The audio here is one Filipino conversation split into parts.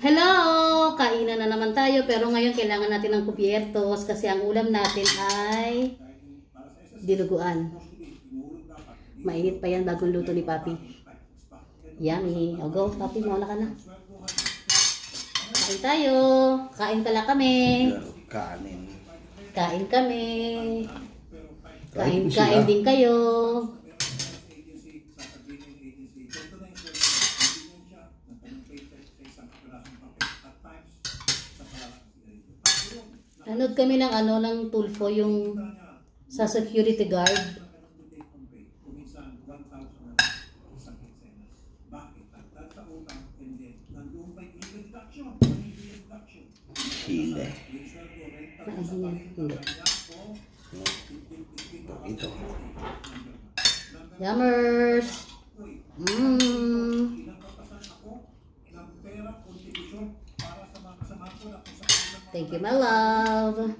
Hello! Kainan na naman tayo pero ngayon kailangan natin ng kubiertos kasi ang ulam natin ay dinuguan. Mainit pa yan bagong luto ni Papi. Yummy. O go, Papi, mauna ka na. Kain tayo. Kain pala kami. Kanin. Kain kami. Kain, Kain sila. kain din kayo. Nanood kami ng ano ng Tulfo yung sa security guard. Chile. Naihin yan. Hindi. Ito. Yummers! Mmm! Thank you, my love.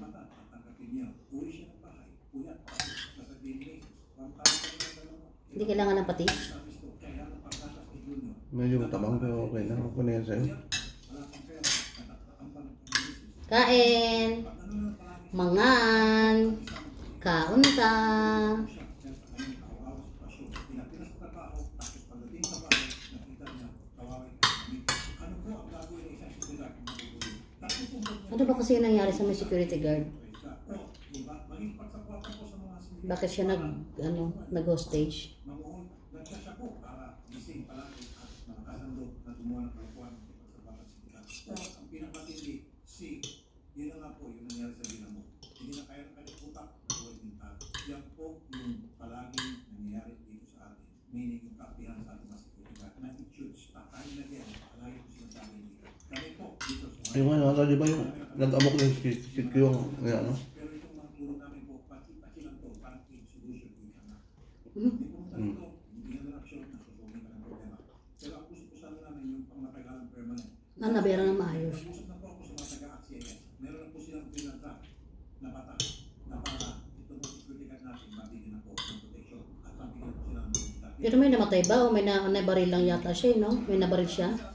Hindi kailangan ng patis. Medyo matabang pero okay na. Okay na yan sa'yo. Kain! Mangan! Kaon ka! Ano ba kasi nangyari sa may security guard? Bakit siya nag, ano, nag-hostage? Yung ano, ano, di ba yung nag-amok ng skit ko yung, ano? Mm. Na nabera na maayos. Pero may namatay ba o may na nabaril lang yata siya, eh, no? May nabaril siya?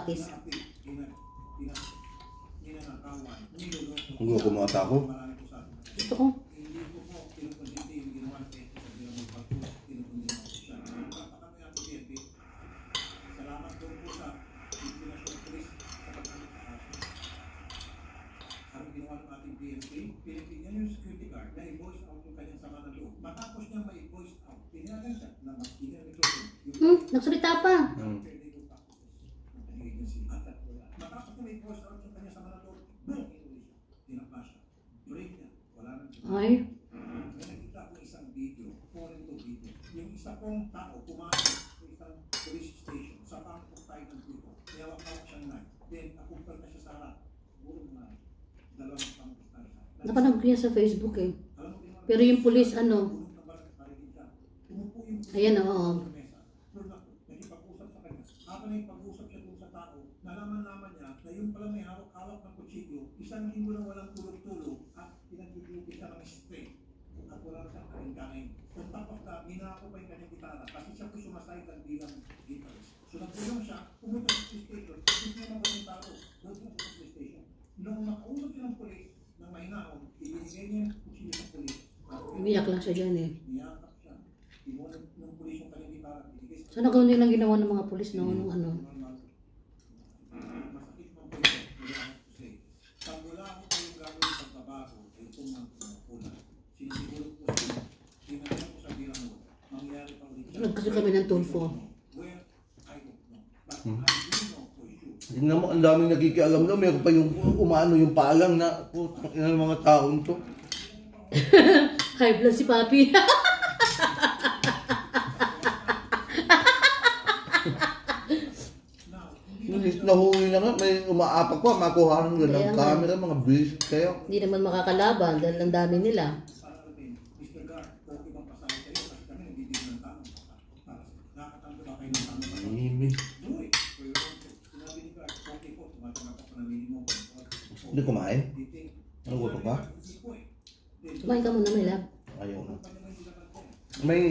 na kailangan ng patis. Kung gumawa ako. Gusto ko. Hmm, nagsalita pa. Hmm. Ay, Yung isa pong tao kumain sa isang police station sa bangkok tayo ng tipo. Niyawak-hawak siyang knife. Then, akumpal na siya sa harap. Siguro mga dalawang sa harap. napanood ko yan sa Facebook eh. Pero yung pulis, ano, Tulog na balik para siya. Tumupo yung pulis ayan oo. sa mesa. Pero na, nakipag-usap sa kanya. Habang nakipag-usap siya dun sa tao, nalaman-laman niya na yung pala may hawak-hawak ng kutsilyo, isang linggo na walang tulog-tulog at pinag-duty siya ng straight. At wala siyang kain-kain. That, minako pa yung kanyang gitara kasi siya po sumasayad ang bilang guitarist. So nagpulong siya, pumunta sa police station, gusto niya mabuting tao, doon siya sa police station. Nung makausap siya ng police, ng mahinahon, ibinigay niya yung kutsilyo sa police. Umiyak lang siya dyan eh. Niyakap siya. Ibunan ng pulis yung kanyang gitara, binigay sa Sana gawin nilang ginawa ng mga pulis no, nung ano. Masakit man po ito, wala akong to say. Pag wala akong kayong gagawin sa trabaho, ay itong mga pumupunan. Sinisiguro po sa inyo, tinanong ko sa bilang mo, mangyari pa ulit. Nag kasi kami ng tulfo. Sure. Tingnan mo, ang daming nakikialam na. Meron pa yung umano yung palang na, putang ina ng mga taon to. High blood si Papi. Nahuli na nga, may umaapak pa, makuha ng Kaya ng nga. camera, mga visit kayo. Hindi naman makakalaban dahil ang dami nila. Para natin, Mr. Gar, okay bang pasama kayo? Kasi kami nagbibigyan ng tanong. Para nakakatanto ba kayo ng tanong? Mimi. Do it. For your own sake. Sinabi ni Gar, okay po, tumatanggap ako ng minimum. Hindi kumain? Ano gusto ka? Eh. Kumain ka muna, may lab. Ayaw na. May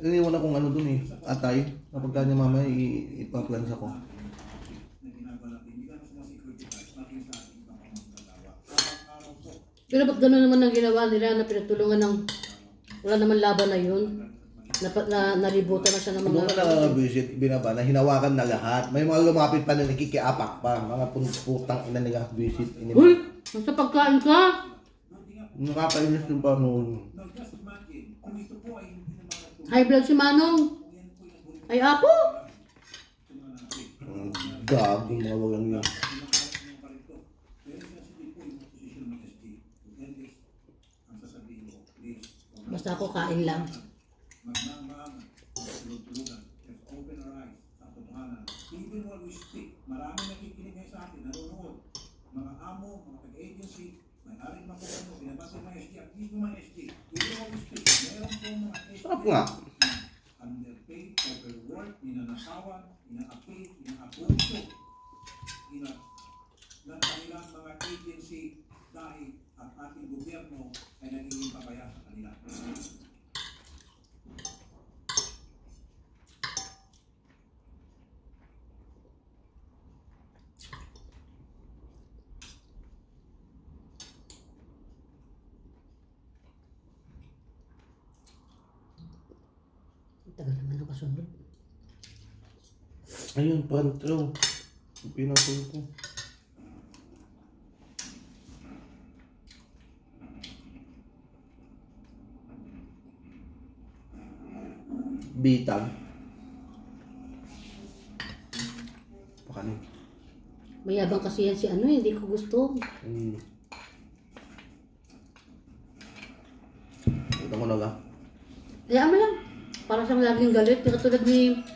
iniwan akong ano dun eh, atay. Kapag kanya mamaya, i- ipaplans ako. Pero ba't gano'n naman ang ginawa nila na pinagtulungan ng... Wala naman laban na yun. Na, na, naributan na siya ng Mga mga... nakabisit, binaba na, hinawakan na lahat. May mga lumapit pa na nakikiapak pa. Mga putang ina nila visit. Uy! Nasa pagkain ka! Nakakainis din pa noon. High blood si Manong! yan Ay, apo! sa mga walang na- Basta ako kain lang. Magmamahaman, tulog-tulugan, let's open our eyes sa katotohanan. Even while we speak, marami nakikinig ngayon sa atin, nanonood. Mga amo, mga taga-agency, may-ari mga ano, binabasa mga SG, least mga SG. Even while we speak, meron po mga SG Sarap nga. underpaid, overworked, ninanakawan, inaapi, inaabuso, ina ng kanilang mga agency dahil ang ating gobyerno ay nagiging pabaya sa kanila. Ang Tagal naman ang kasunod. Ayun, pantro. Pinatol ko. Bitag. Pakanin. Mayabang kasi yan si ano, eh, hindi ko gusto. Mm. Ito mo na lang. Kaya mo lang. Para siyang laging galit. Yung Katulad ni,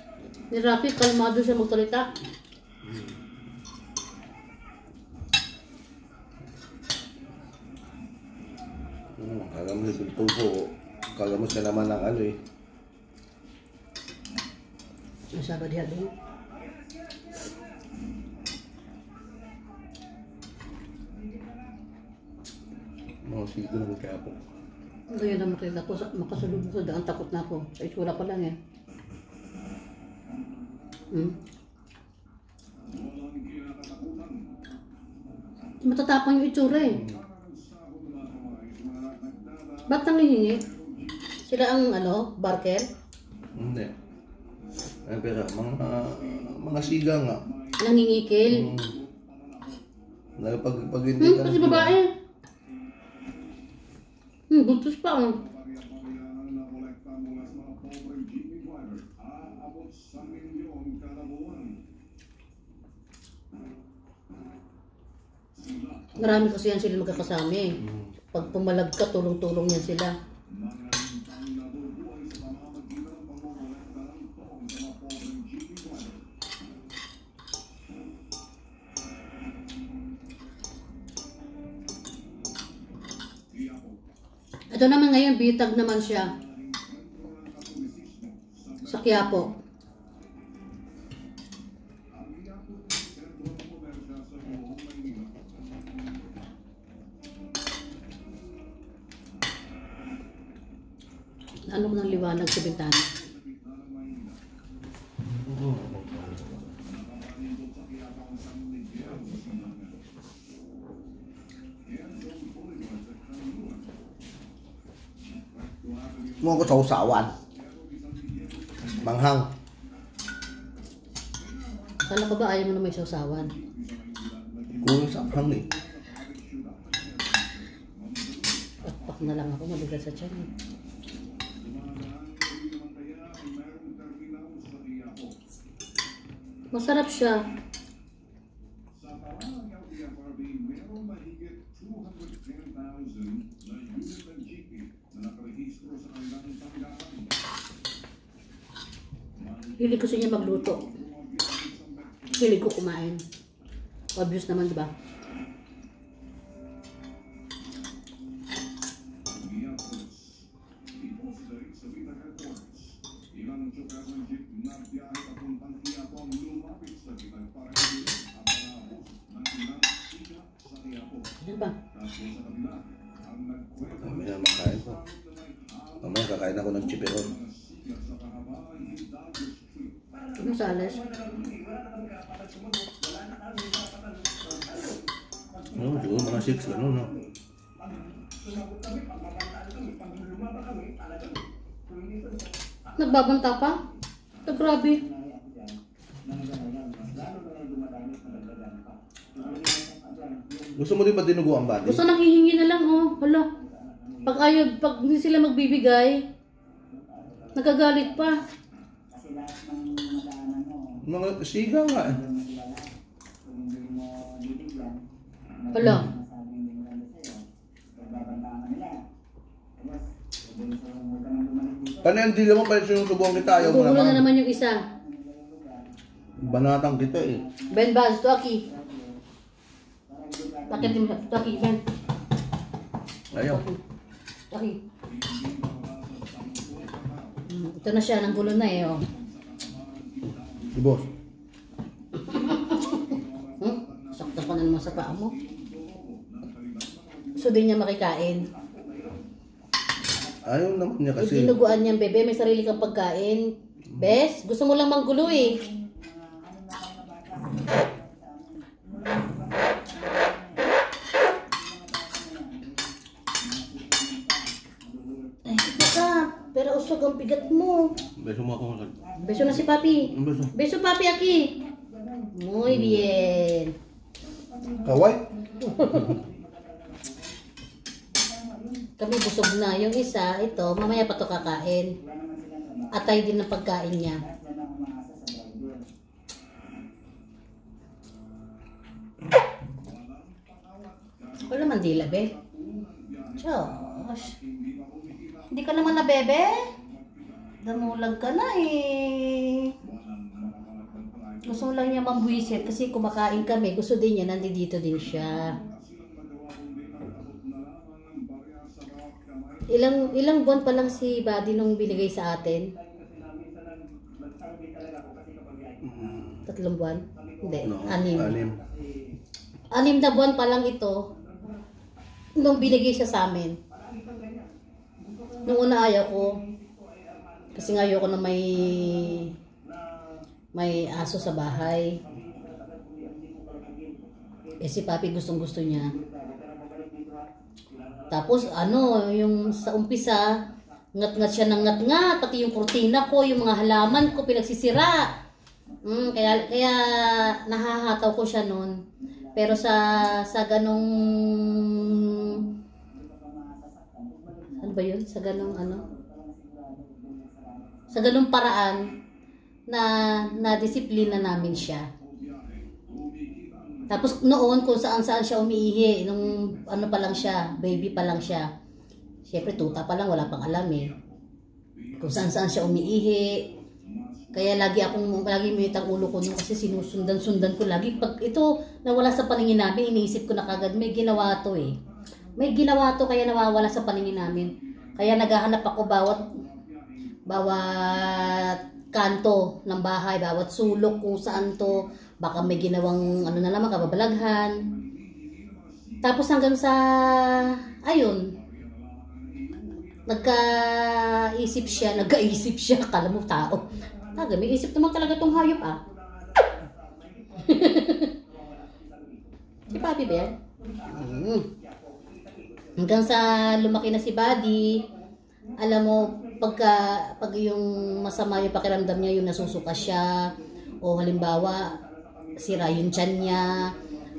ni Rafi, kalmado siya magsalita. Hmm, kala mo si Tulpo. Kala mo siya naman ng ano eh. Masaba diha doon. Mga sito na kaya po. Ngayon na makita ko, sa- makasalubong sa daan, takot na ako. Sa itsura pa lang eh. Hmm? Matatapang yung itsura eh. Ba't nangihingi? Sila ang ano, barker? Hindi. Ay, pero mga mga siga nga. Nangingikil? Hmm. Pag, pag hindi Hmm, ka kasi babae. Buntos pa oh. Marami kasi yan sila magkakasama eh. Pag pumalag ka, tulong-tulong yan sila. Ito naman ngayon, bitag naman siya. Sa Quiapo. Ano ng liwanag sa bintana? Mo ko sa usawan. Manghang. Kala ko ba ayaw mo na may sausawan? Kulang sa hang eh. Pakpak na lang ako, mabigat sa tiyan. eh. Masarap siya. Sa pamamagitan ng PFRB, meron mahigit 210,000 na unit ng GP na nakarehistro sa kanilang tanggapan. Hili kasi niya magluto. Hilig ko kumain. Obvious naman, di ba? Ano ba? Mamaya makain ko. Mamaya kakain ako ng chipiron. Ng Hidalgo Street. Ano? Ano, siguro mga 6, gano'n, no? Nagbabanta pa? Ah, grabe. Gusto mo din ba dinugo ang body? Gusto nang hihingi na lang, oh. Hala. Pag ayaw, pag hindi sila magbibigay, nagagalit pa. Mga siga nga. Hala. Paano yung dila mo? Paano sinusubuhan kita? Ayaw mo Gugulo na naman. naman yung isa. Banatang kita eh. Ben Baz, to Aki. Takit din siya. To Aki, Ben. Ayaw. To Aki. Hmm, Ito na siya, nang gulo na eh, oh. Si boss. Hmm? Sakta ka na naman sa paa mo. Gusto din niya makikain. Ayaw naman niya Kasi... Dinuguan niyan, bebe. May sarili kang pagkain. Bes, gusto mo lang manggulo eh. Ay, baka. Pero usog ang bigat mo. Beso mo ako masag. Beso na si Papi. Beso. Beso Papi, Aki. Muy bien. Kaway? Kami busog na. Yung isa, ito, mamaya pa to kakain. Atay din ng pagkain niya. Wala man dila, be. Diyos. Hindi ka naman na, bebe. Damulag ka na eh. Gusto lang niya mambuisit kasi kumakain kami. Gusto din niya, nandito din siya. Ilang ilang buwan pa lang si Buddy nung binigay sa atin? Tatlong buwan? Hindi, No, anim. Anim. Anim na buwan pa lang ito nung binigay siya sa amin. Nung una ayaw ko. Kasi nga ayoko na may may aso sa bahay. Eh si Papi gustong gusto niya. Tapos ano, yung sa umpisa, ngat-ngat siya ng ngat-ngat, pati yung kurtina ko, yung mga halaman ko pinagsisira. Mm, kaya kaya nahahataw ko siya noon. Pero sa sa ganong ano ba yun? Sa ganong ano? Sa ganong paraan na na disiplina namin siya. Tapos noon kung saan saan siya umiihi, nung ano pa lang siya, baby pa lang siya. Siyempre tuta pa lang, wala pang alam eh. Kung saan saan siya umiihi. Kaya lagi akong, lagi minit ang ulo ko nung kasi sinusundan-sundan ko lagi. Pag ito nawala sa paningin namin, iniisip ko na kagad, may ginawa to eh. May ginawa to kaya nawawala sa paningin namin. Kaya naghahanap ako bawat bawat kanto ng bahay, bawat sulok kung saan to, baka may ginawang ano na naman, kababalaghan. Tapos hanggang sa, ayun, nagkaisip siya, nagkaisip siya, kala mo tao. Taga, may isip naman talaga tong hayop ah. si Papi ba yan? Mm. Hanggang sa lumaki na si Buddy, alam mo, pagka, pag yung masama yung pakiramdam niya, yung nasusuka siya, o halimbawa, sira yung tiyan niya,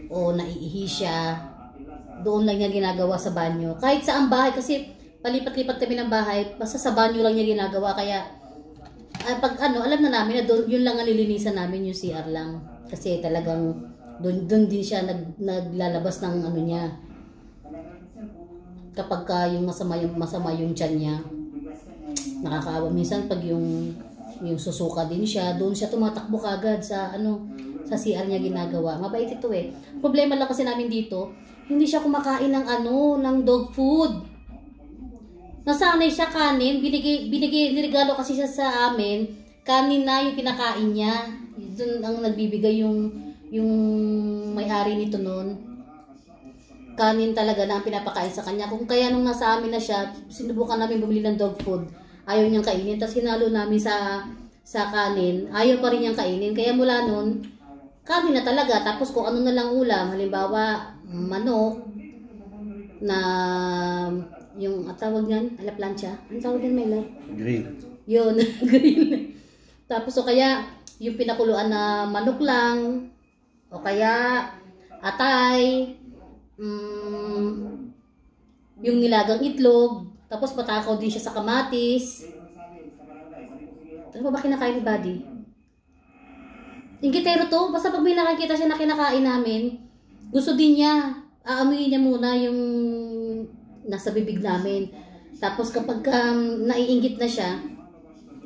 o naiihi siya, doon lang niya ginagawa sa banyo. Kahit sa ang bahay, kasi palipat-lipat kami ng bahay, basta sa banyo lang niya ginagawa, kaya ah, pag ano, alam na namin na doon, yun lang ang nilinisan namin yung CR lang. Kasi talagang doon, doon din siya nag, naglalabas ng ano niya. Kapag ka yung masama yung masama yung tiyan niya. Nakakaawa minsan pag yung yung susuka din siya, doon siya tumatakbo kagad sa ano Sa CR niya ginagawa. Mabait ito eh. Problema lang kasi namin dito, hindi siya kumakain ng ano, ng dog food. Nasanay siya kanin, binigay, binigay, niregalo kasi siya sa amin, kanin na yung kinakain niya. Doon ang nagbibigay yung, yung may-ari nito noon. Kanin talaga na ang pinapakain sa kanya. Kung kaya nung nasa amin na siya, sinubukan namin bumili ng dog food. Ayaw niyang kainin. Tapos hinalo namin sa sa kanin. Ayaw pa rin niyang kainin. Kaya mula noon, kanin na talaga. Tapos kung ano na lang ulam, halimbawa, manok, na yung tawag yan, ala plancha. Ang tawag yan, Mela? Grill. Yun, grill. Tapos o kaya yung pinakuluan na manok lang, o kaya atay, mm, yung nilagang itlog, tapos patakaw din siya sa kamatis. Ano pa ba kinakain ni Buddy? Ingitero to, basta pag may nakakita siya na kinakain namin, gusto din niya, aamuyin niya muna yung nasa bibig namin. Tapos kapag um, naiinggit na siya,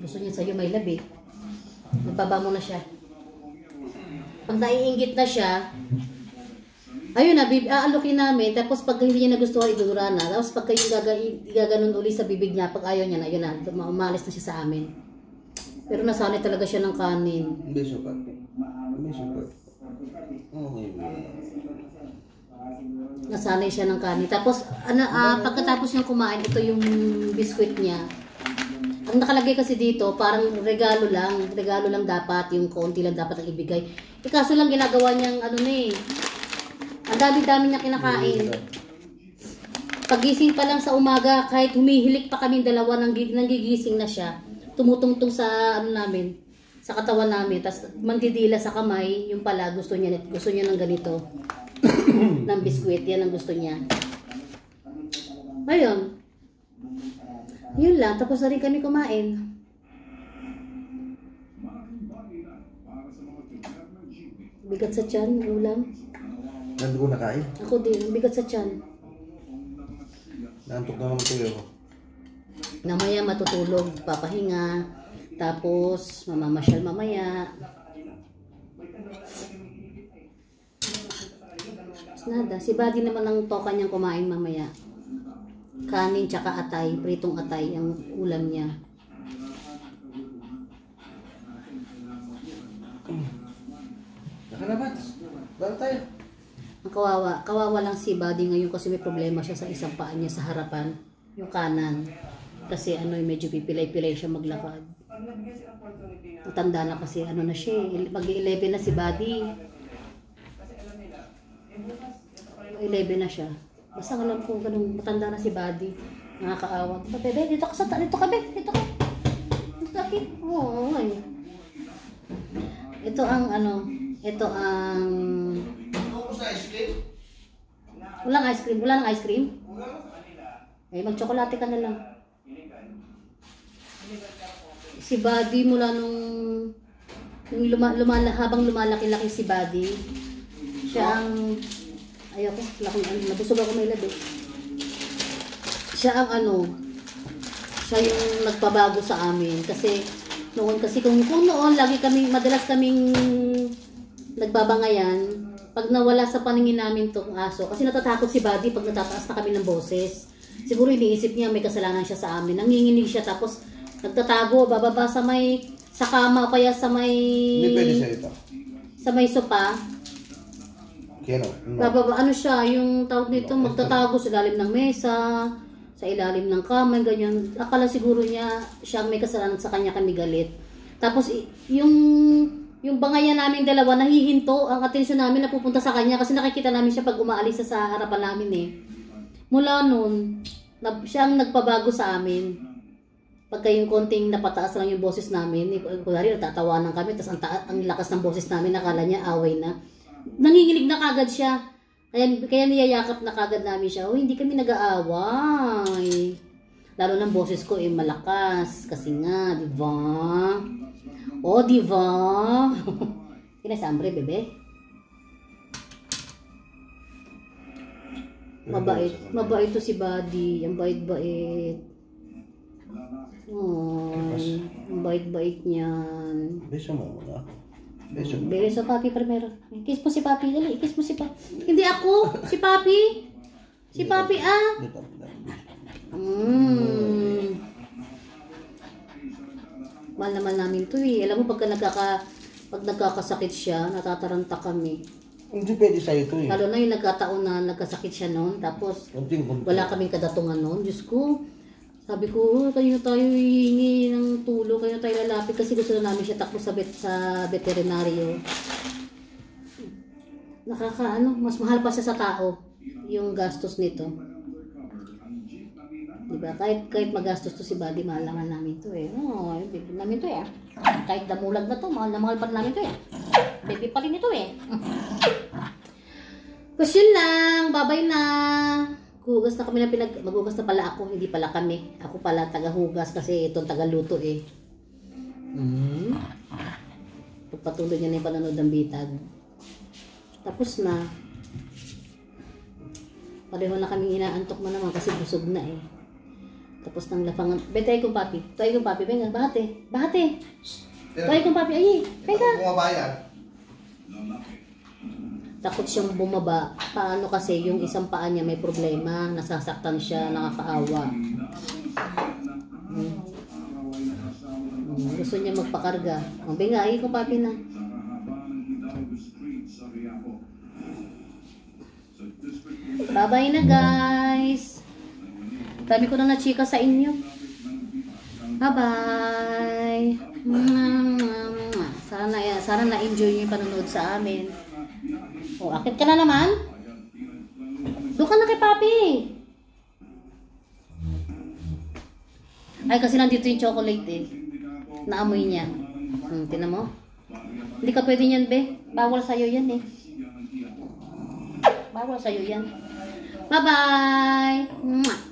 gusto niya sa'yo may labi. Nagpaba mo na siya. Pag naiinggit na siya, ayun na, bib- aalukin namin. Tapos pag hindi niya nagustuhan, idudura na. Tapos pag kayo gaga, gaganon uli sa bibig niya, pag ayaw niya na, ayun na, umalis na siya sa amin. Pero nasanay talaga siya ng kanin. Hindi suka. Hindi suka. Okay. Nasanay siya ng kanin. Tapos, ano, ah, pagkatapos niyang kumain, ito yung biskwit niya. Ang nakalagay kasi dito, parang regalo lang. Regalo lang dapat. Yung konti lang dapat ang ibigay. Eh, kaso lang ginagawa niyang ano na eh. Dami-dami niya kinakain. Pagising pa lang sa umaga, kahit humihilik pa kami dalawa, nang, nanggigising na siya. Tumutungtong sa ano namin, sa katawan namin. Tapos mandidila sa kamay, yung pala gusto niya, gusto niya ng ganito. ng biskwit, yan ang gusto niya. Ayun. Yun lang, tapos na rin kami kumain. Bigat sa tiyan, ulam. Nandun ko nakain. Ako din, bigat sa tiyan. Naantok na naman tuloy ako. Namaya matutulog, papahinga, tapos mamamasyal mamaya. Nada, si Buddy naman ang toka niyang kumain mamaya. Kanin tsaka atay, pritong atay ang ulam niya. Nakalabat. Bala tayo. Ang kawawa, kawawa lang si Buddy ngayon kasi may problema siya sa isang paa niya sa harapan, yung kanan. Kasi ano, medyo pipilay-pilay siya maglakad. Matanda na kasi ano na siya, eh, mag-11 na si Buddy. 11 na siya. Basta alam ko ganun, matanda na si Buddy. Nakakaawa. Diba, bebe, dito ka sa dito ka, be, dito ka. Dito ka. Oo, ay. Ito ang ano, ito ang Kumusta ice cream? Walang ice cream? Wala nang ice cream? Eh, mag-chocolate ka na lang. Si Buddy mula nung yung luma, lumala, habang lumalaki-laki si Buddy, siya ang ayoko, laki, ano, nabusog ako may labi. Siya ang ano, siya yung nagpabago sa amin kasi noon kasi kung, kung noon lagi kami madalas kaming nagbabangayan pag nawala sa paningin namin tong aso kasi natatakot si Buddy pag natataas na kami ng boses siguro iniisip niya may kasalanan siya sa amin nanginginig siya tapos nagtatago bababa sa may sa kama o kaya sa may Hindi pwede siya ito. sa may sopa Kaya no? no. bababa ano siya yung tawag nito magtatago sa ilalim ng mesa sa ilalim ng kama ganyan akala siguro niya siya may kasalanan sa kanya kami galit tapos yung yung bangayan namin dalawa nahihinto ang atensyon namin napupunta sa kanya kasi nakikita namin siya pag umaalis sa harapan namin eh mula noon na, siya ang nagpabago sa amin pagka yung konting napataas lang yung boses namin, eh, kunwari natatawanan kami, tapos ang, ang lakas ng boses namin, nakala niya away na. Nanginginig na kagad siya. Kaya, kaya niyayakap na kagad namin siya, oh, hindi kami nag-aaway. Lalo ng boses ko eh malakas. Kasi nga, di ba? Oh, di ba? Kinasambre, bebe. Mabait. Mabait to si Buddy. Ang bait-bait. Oh, ang bait-bait niyan. Bisa mo muna. Beso. Beso papi primero. Kiss mo si papi. Dali, kiss mo si papi. Hindi ako. Si papi. Si papi ah. Dito, dito. Mm. Mahal naman namin to eh. Alam mo, pagka nagkaka, pag nagkakasakit siya, natataranta kami. Hindi pwede sa'yo ito eh. Lalo na yung nagkataon na nagkasakit siya noon. Tapos, Kunting kunting. wala kaming kadatungan noon. Diyos ko, sabi ko, oh, kayo na tayo hihingi ng tulong, kayo na tayo lalapit kasi gusto na namin siya takbo sa, vet, sa veterinaryo. Nakaka, ano, mas mahal pa siya sa tao yung gastos nito. Diba? Kahit, kahit magastos to si Buddy, mahal naman namin to eh. Oo, oh, baby namin to eh. Kahit damulag na to, mahal na mahal pa namin to eh. Baby pa rin ito eh. Tapos yun lang, babay na. Hugas na kami na pinag... Maghugas na pala ako, hindi pala kami. Ako pala taga-hugas kasi itong taga-luto eh. Mm. Pagpatuloy niya na yung panonood ng bitag. Tapos na. Pareho na kaming inaantok mo naman kasi busog na eh. Tapos ng lafangan. Betay kong papi. Tayo kong papi. Venga, bahate. Bahate. Tayo kong papi. Ay, venga. Bumabayan. takot siyang bumaba. Paano kasi yung isang paa niya may problema, nasasaktan siya, nakakaawa. Hmm. Hmm, Gusto niya magpakarga. Ang binga, ay ko papi na. Bye-bye na guys. Dami ko na na-chika sa inyo. Bye-bye. Sana, sana na-enjoy niyo yung panonood sa amin. O, akit ka na naman? Doon ka na kay Papi. Ay, kasi nandito yung chocolate eh. Naamoy niya. Hmm, tinan mo? Hindi ka pwede yan, be. Bawal sa'yo yan eh. Bawal sa'yo yan. Bye-bye!